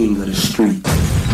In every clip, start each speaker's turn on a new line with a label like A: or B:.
A: king of the street.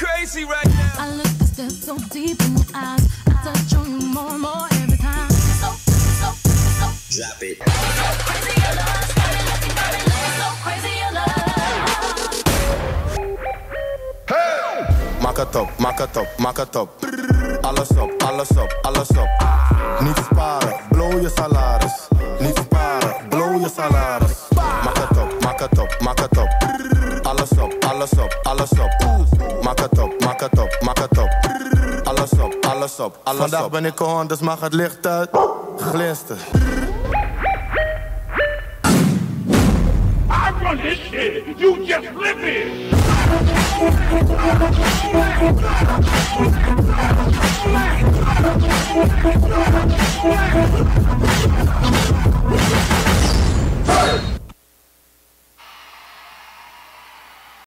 B: crazy right now.
C: I look a step so deep in your eyes. I touch on you more and more every time. So, so, so.
B: Drop it.
C: So crazy your love. Crazy love. Hey!
A: Maak het op, maak het op, maak het op. Alles op, alles op, alles op. Niet sparen, blow je salaris. Niet sparen, blow je salaris. Makatop, makatop, makatop. maak het op, maak het op. Alles op, alles op, alles op. Oeh. Maak het op, maak het op, maak het op. Alles op, alles op, alles Vandaag ben ik on, dus mag het licht uit. Glinster. I
C: you just flip it.